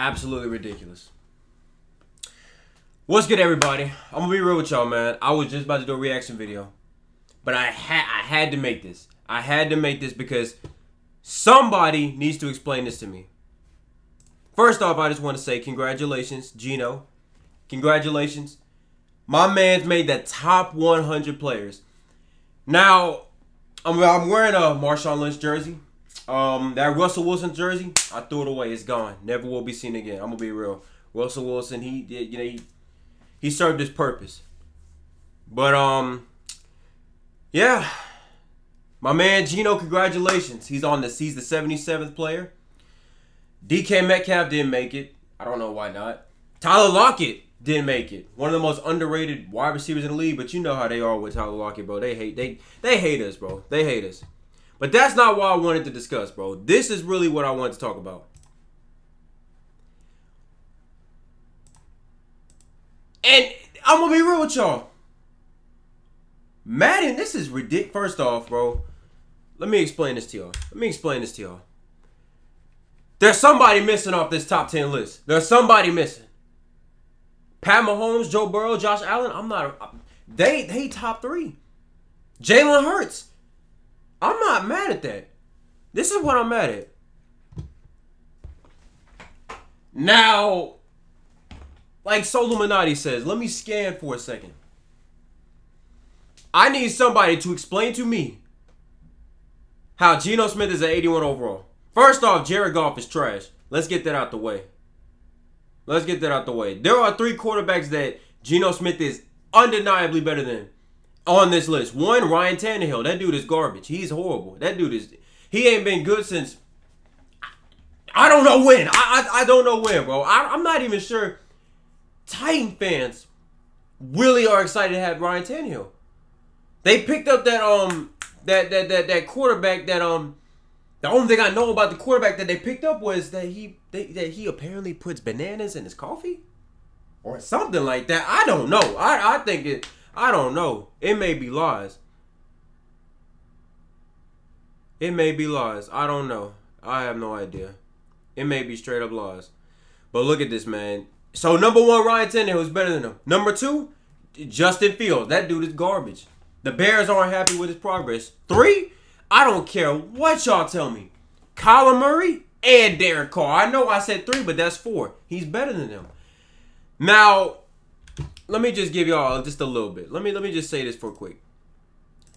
Absolutely ridiculous. What's good, everybody? I'm gonna be real with y'all, man. I was just about to do a reaction video, but I had I had to make this. I had to make this because somebody needs to explain this to me. First off, I just want to say congratulations, Geno. Congratulations. My man's made the top 100 players. Now, I'm, I'm wearing a Marshawn Lynch jersey. Um, that Russell Wilson jersey, I threw it away. It's gone. Never will be seen again. I'm gonna be real. Russell Wilson, he did, you know, he, he served his purpose. But um, yeah, my man Geno, congratulations. He's on the he's the 77th player. DK Metcalf didn't make it. I don't know why not. Tyler Lockett didn't make it. One of the most underrated wide receivers in the league, but you know how they are with Tyler Lockett, bro. They hate they they hate us, bro. They hate us. But that's not what I wanted to discuss, bro. This is really what I wanted to talk about. And I'm gonna be real with y'all. Madden, this is ridiculous. First off, bro, let me explain this to y'all. Let me explain this to y'all. There's somebody missing off this top 10 list. There's somebody missing. Pat Mahomes, Joe Burrow, Josh Allen, I'm not. A, they they top three. Jalen Hurts. I'm not mad at that. This is what I'm mad at. Now, like Soluminati says, let me scan for a second. I need somebody to explain to me how Geno Smith is an 81 overall. First off, Jared Goff is trash. Let's get that out the way. Let's get that out the way. There are three quarterbacks that Geno Smith is undeniably better than on this list. One, Ryan Tannehill. That dude is garbage. He's horrible. That dude is he ain't been good since I don't know when. I I, I don't know when, bro. I, I'm not even sure Titan fans really are excited to have Ryan Tannehill. They picked up that um that that that that quarterback that um the only thing I know about the quarterback that they picked up was that he they, that he apparently puts bananas in his coffee or something like that. I don't know. I I think it. I don't know. It may be lies. It may be lies. I don't know. I have no idea. It may be straight up lies. But look at this, man. So number one, Ryan Tannehill is better than him. Number two, Justin Fields. That dude is garbage. The Bears aren't happy with his progress. Three, I don't care what y'all tell me. Kyler Murray and Derek Carr. I know I said three, but that's four. He's better than them. Now, let me just give y'all just a little bit. Let me let me just say this for quick.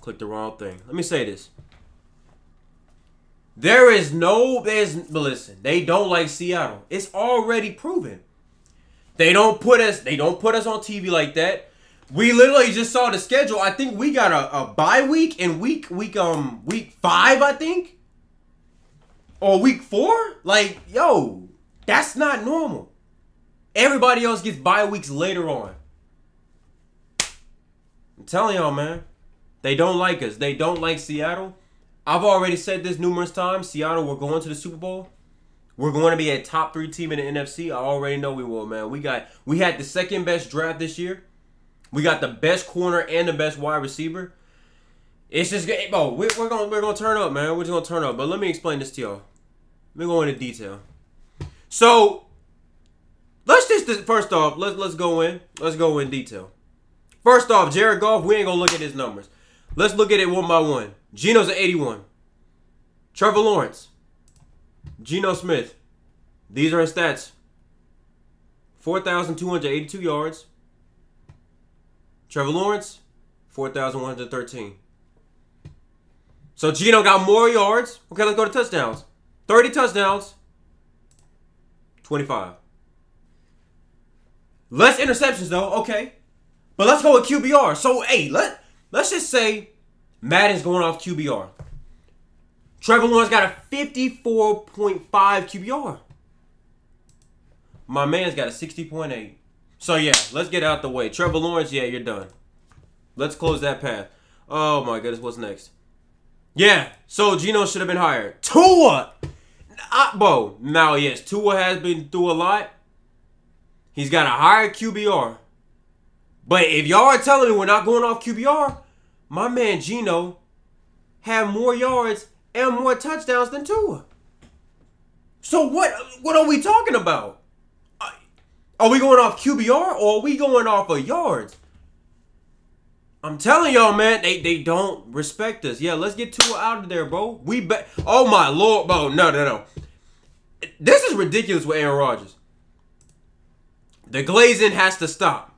Click the wrong thing. Let me say this. There is no there's but listen, they don't like Seattle. It's already proven. They don't put us they don't put us on TV like that. We literally just saw the schedule. I think we got a, a bye week in week week um week five, I think. Or week four? Like, yo, that's not normal. Everybody else gets bye weeks later on. I'm telling y'all, man. They don't like us. They don't like Seattle. I've already said this numerous times. Seattle, we're going to the Super Bowl. We're going to be a top three team in the NFC. I already know we will, man. We got we had the second best draft this year. We got the best corner and the best wide receiver. It's just bro, we're, we're gonna we're gonna turn up, man. We're just gonna turn up. But let me explain this to y'all. Let me go into detail. So let's just first off, let's let's go in. Let's go in detail. First off, Jared Goff, we ain't gonna look at his numbers. Let's look at it one by one. Geno's an 81. Trevor Lawrence. Geno Smith. These are his stats. 4,282 yards. Trevor Lawrence, 4,113. So Geno got more yards. Okay, let's go to touchdowns. 30 touchdowns. 25. Less interceptions though, okay. But let's go with QBR. So hey, let let's just say Madden's going off QBR. Trevor Lawrence got a 54.5 QBR. My man's got a 60.8. So yeah, let's get out the way. Trevor Lawrence, yeah, you're done. Let's close that path. Oh my goodness, what's next? Yeah, so Geno should have been hired. Tua! Bro, now yes, Tua has been through a lot. He's got a higher QBR. But if y'all are telling me we're not going off QBR, my man Geno had more yards and more touchdowns than Tua. So what what are we talking about? Are we going off QBR or are we going off of yards? I'm telling y'all, man, they, they don't respect us. Yeah, let's get Tua out of there, bro. We bet. Oh my lord, bro. No, no, no. This is ridiculous with Aaron Rodgers. The glazing has to stop.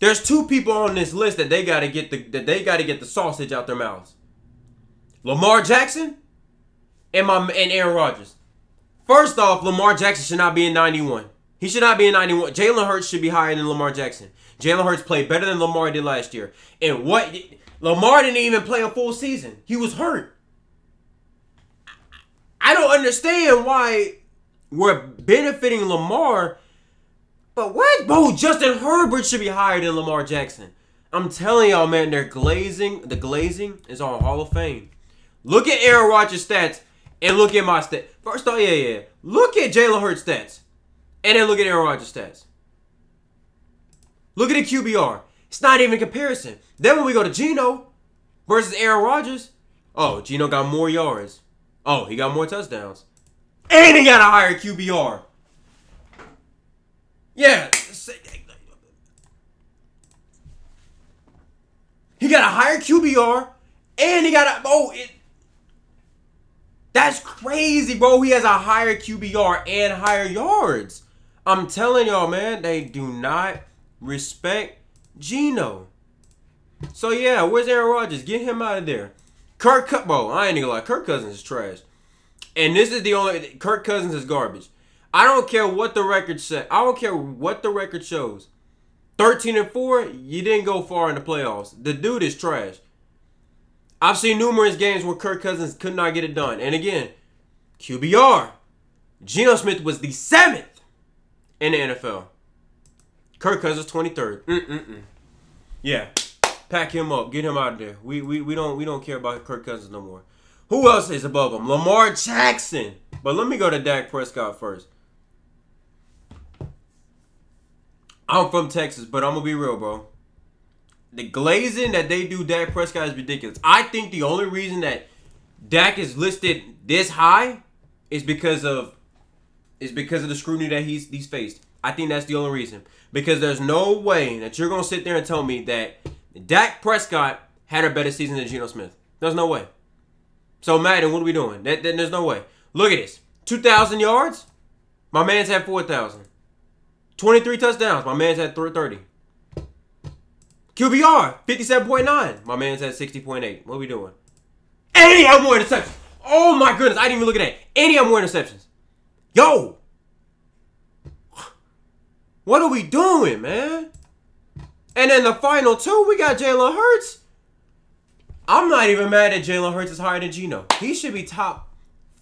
There's two people on this list that they gotta get the that they gotta get the sausage out their mouths. Lamar Jackson and my and Aaron Rodgers. First off, Lamar Jackson should not be in 91. He should not be in 91. Jalen Hurts should be higher than Lamar Jackson. Jalen Hurts played better than Lamar did last year. And what Lamar didn't even play a full season. He was hurt. I don't understand why we're benefiting Lamar, but what? Bro, Justin Herbert should be higher than Lamar Jackson. I'm telling y'all, man, they're glazing. The glazing is on Hall of Fame. Look at Aaron Rodgers' stats and look at my stats. First off, yeah, yeah. Look at Jalen Hurts' stats. And then look at Aaron Rodgers' stats. Look at the QBR. It's not even a comparison. Then when we go to Geno versus Aaron Rodgers, oh, Geno got more yards. Oh, he got more touchdowns. And he got a higher QBR. Yeah. He got a higher QBR. And he got a oh it That's crazy, bro. He has a higher QBR and higher yards. I'm telling y'all, man, they do not respect Geno. So yeah, where's Aaron Rodgers? Get him out of there. Kirk, bro, I ain't gonna lie. Kirk Cousins is trash, and this is the only. Kirk Cousins is garbage. I don't care what the record says. I don't care what the record shows. Thirteen and four, you didn't go far in the playoffs. The dude is trash. I've seen numerous games where Kirk Cousins could not get it done, and again, QBR. Geno Smith was the seventh in the NFL. Kirk Cousins 23rd. Mm-mm-mm. Yeah. Pack him up. Get him out of there. We, we, we don't we don't care about Kirk Cousins no more. Who else is above him? Lamar Jackson. But let me go to Dak Prescott first. I'm from Texas, but I'm gonna be real, bro. The glazing that they do Dak Prescott is ridiculous. I think the only reason that Dak is listed this high is because of is because of the scrutiny that he's he's faced. I think that's the only reason. Because there's no way that you're to sit there and tell me that Dak Prescott had a better season than Geno Smith. There's no way. So, Madden, what are we doing? That, that, there's no way. Look at this 2,000 yards. My man's had 4,000. 23 touchdowns. My man's had 30. QBR, 57.9. My man's had 60.8. What are we doing? He had more interceptions. Oh my goodness, I didn't even look at that. He had more interceptions. Yo, what are we doing, man? And then the final two, we got Jalen Hurts. I'm not even mad at Jalen Hurts is higher than Geno. He should be top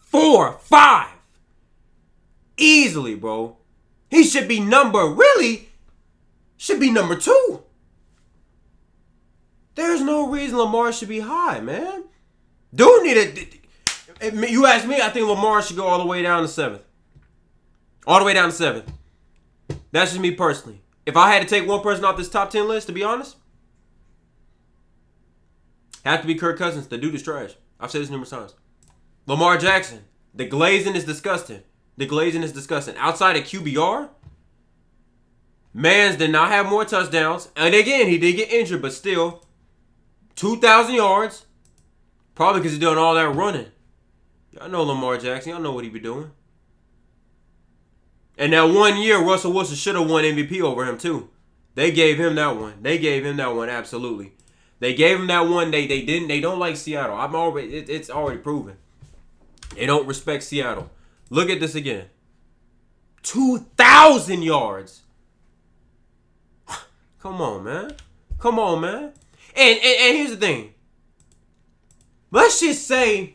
four, five. Easily, bro. He should be number, really, should be number two. There's no reason Lamar should be high, man. Dude need it. You ask me, I think Lamar should go all the way down to seventh. All the way down to seventh. That's just me personally. If I had to take one person off this top 10 list, to be honest, have to be Kirk Cousins. The dude is trash. I've said this numerous times. Lamar Jackson. The glazing is disgusting. The glazing is disgusting. Outside of QBR, Mans did not have more touchdowns. And again, he did get injured, but still, 2,000 yards. Probably because he's doing all that running. Y'all know Lamar Jackson. Y'all know what he be doing. And that one year, Russell Wilson should have won MVP over him too. They gave him that one. They gave him that one absolutely. They gave him that one. They they didn't. They don't like Seattle. I'm already. It, it's already proven. They don't respect Seattle. Look at this again. Two thousand yards. Come on, man. Come on, man. And, and and here's the thing. Let's just say,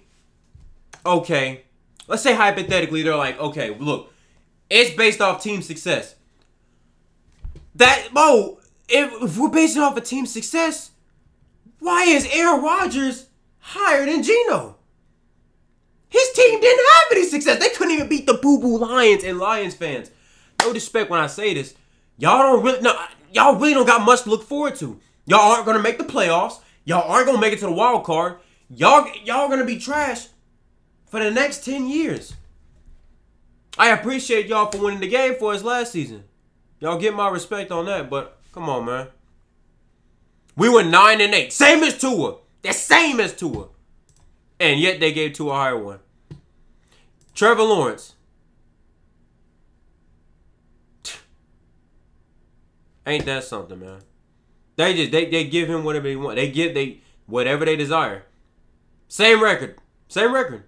okay. Let's say hypothetically, they're like, okay, look, it's based off team success. That bro, if, if we're basing off of team success, why is Aaron Rodgers higher than Geno? His team didn't have any success. They couldn't even beat the Boo Boo Lions and Lions fans. No disrespect when I say this. Y'all don't really no, y'all really don't got much to look forward to. Y'all aren't gonna make the playoffs. Y'all aren't gonna make it to the wild card. Y'all y'all gonna be trash for the next 10 years. I appreciate y'all for winning the game for us last season. Y'all get my respect on that, but come on, man. We went nine and eight, same as Tua. The same as Tua, and yet they gave Tua a higher one. Trevor Lawrence. Ain't that something, man? They just they, they give him whatever they want. They give they whatever they desire. Same record. Same record.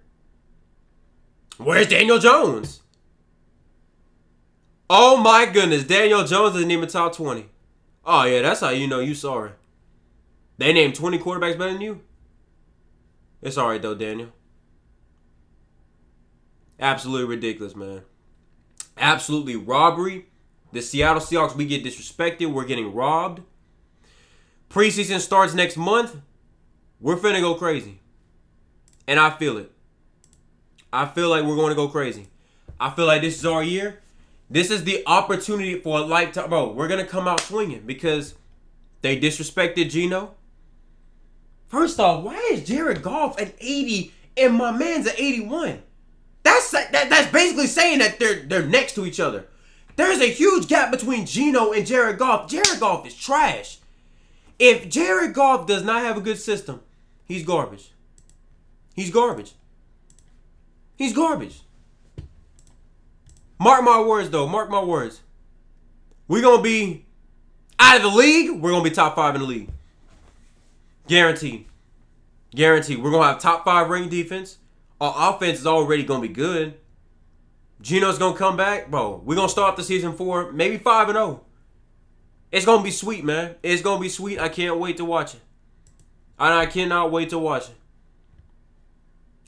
Where's Daniel Jones? Oh my goodness, Daniel Jones isn't even top 20. Oh yeah, that's how you know you sorry. They named 20 quarterbacks better than you? It's alright though, Daniel. Absolutely ridiculous, man. Absolutely robbery. The Seattle Seahawks, we get disrespected. We're getting robbed. Preseason starts next month. We're finna go crazy. And I feel it. I feel like we're going to go crazy. I feel like this is our year. This is the opportunity for a lifetime. Bro, we're going to come out swinging because they disrespected Geno. First off, why is Jared Goff at 80 and my man's at 81? That's that, that's basically saying that they're they're next to each other. There's a huge gap between Geno and Jared Goff. Jared Goff is trash. If Jared Goff does not have a good system, he's garbage. He's garbage. He's garbage. Mark my words, though. Mark my words. We're going to be out of the league. We're going to be top five in the league. Guaranteed. Guaranteed. We're to have top five ring defense. Our offense is already to be good. Geno's going to come back. Bro, we're to start the season four, maybe 5 and 0. It's going to be sweet, man. It's to be sweet. I can't wait to watch it. I cannot wait to watch it.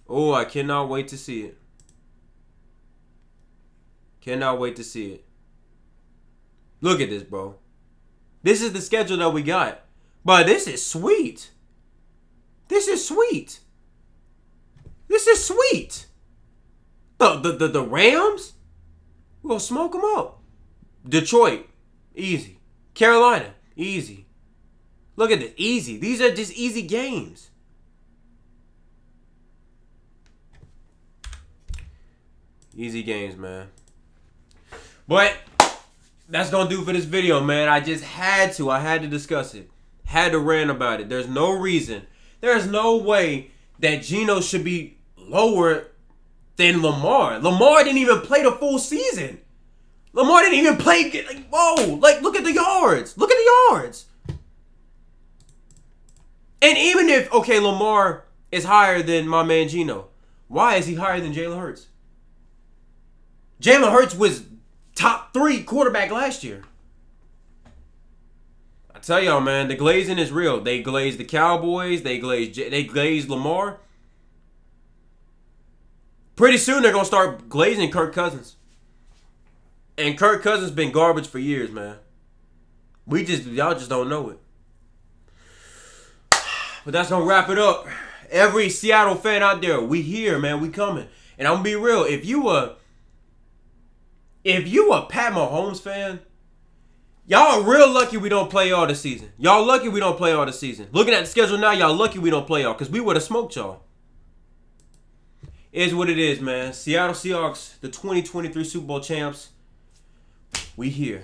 Oh, I cannot wait to see it. Cannot wait to see it. Look at this, bro. This is the schedule that we got. But this is sweet. This is sweet. This is sweet. The the the, the Rams? Gonna smoke them up. Detroit, easy. Carolina, easy. Look at this, easy. These are just easy games. Easy games, man. But that's gonna do for this video, man. I just had to. I had to discuss it. Had to rant about it. There's no reason. There's no way that Geno should be lower than Lamar. Lamar didn't even play the full season. Lamar didn't even play. Like, whoa! Like, look at the yards. Look at the yards. And even if okay, Lamar is higher than my man Geno, why is he higher than Jalen Hurts? Jalen Hurts was top three quarterback last year. Tell y'all, man, the glazing is real. They glazed the Cowboys. They glazed. They glazed Lamar. Pretty soon they're gonna start glazing Kirk Cousins. And Kirk Cousins been garbage for years, man. We just y'all just don't know it. But that's gonna wrap it up. Every Seattle fan out there, we here, man. We coming. And I'm gonna be real. If you a if you a Pat Mahomes fan, y'all real lucky we don't play all the season. Y'all lucky we don't play all the season. Looking at the schedule now, y'all lucky we don't play all because we would have smoked y'all. Is what it is, man. Seattle Seahawks, the 2023 Super Bowl champs. We here.